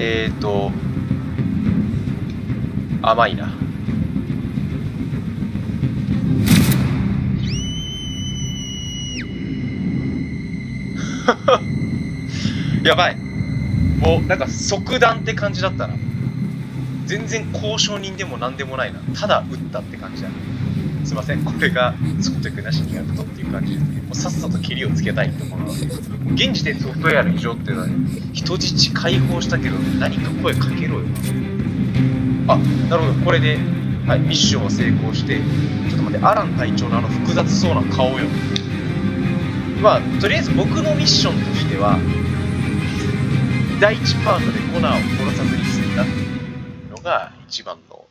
えっ、ー、と甘いな。やばい。もうなんか即断って感じだったな。全然交渉人でも何でもないな。ただ撃ったって感じだすいません。これがソフトウェアなしにやるとっていう感じ。でもうさっさと切りをつけたいところなんで現時点ソフトウェアの異常っていうのは、ね、人質解放したけど何か声かけろよ。あなるほど。これで、はい、ミッションを成功してちょっと待ってアラン隊長のあの複雑そうな顔よ。まあとりあえず僕のミッションとしては第1パートでコナーを殺さずに済んだっていうのが一番の